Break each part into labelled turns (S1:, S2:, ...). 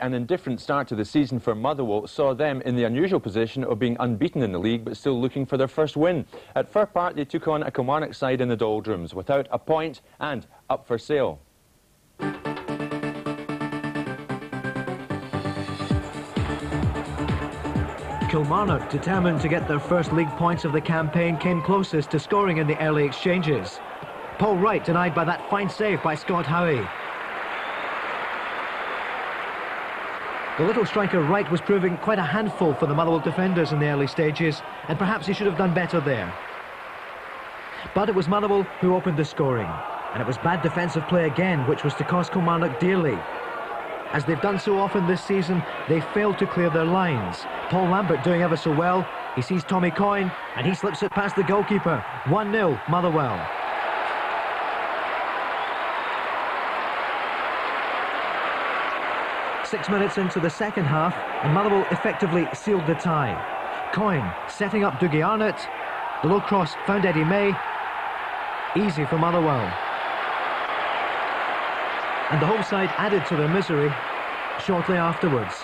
S1: An indifferent start to the season for Motherwell saw them in the unusual position of being unbeaten in the league but still looking for their first win. At Fir Park they took on a Kilmarnock side in the doldrums without a point and up for sale.
S2: Kilmarnock, determined to get their first league points of the campaign, came closest to scoring in the early exchanges. Paul Wright denied by that fine save by Scott Howie. The little striker Wright was proving quite a handful for the Motherwell defenders in the early stages, and perhaps he should have done better there. But it was Motherwell who opened the scoring, and it was bad defensive play again, which was to cost Kilmarnock dearly. As they've done so often this season, they failed to clear their lines. Paul Lambert doing ever so well. He sees Tommy Coyne, and he slips it past the goalkeeper. 1-0, Motherwell. Six minutes into the second half, and Motherwell effectively sealed the tie. Coyne setting up Dougie Arnott. The low cross found Eddie May. Easy for Motherwell. And the home side added to their misery shortly afterwards.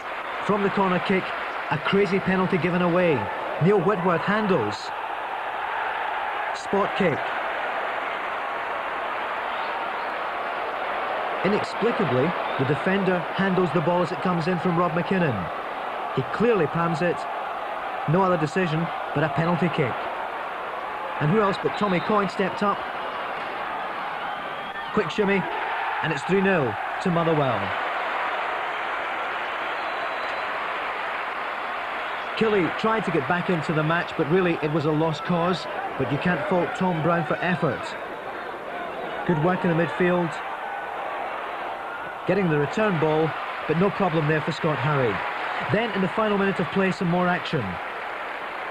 S2: From the corner kick, a crazy penalty given away. Neil Whitworth handles. Spot kick. Inexplicably, the defender handles the ball as it comes in from Rob McKinnon. He clearly palms it. No other decision but a penalty kick. And who else but Tommy Coyne stepped up. Quick shimmy, and it's 3-0 to Motherwell. Killie tried to get back into the match, but really it was a lost cause. But you can't fault Tom Brown for effort. Good work in the midfield, getting the return ball, but no problem there for Scott Howie. Then in the final minute of play, some more action.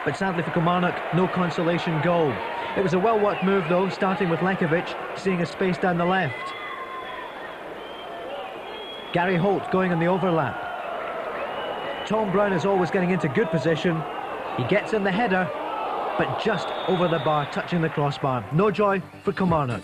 S2: But sadly for Kilmarnock, no consolation goal. It was a well-worked move though, starting with Lekovic, seeing a space down the left. Gary Holt going on the overlap. Tom Brown is always getting into good position. He gets in the header, but just over the bar, touching the crossbar. No joy for Kilmarnock.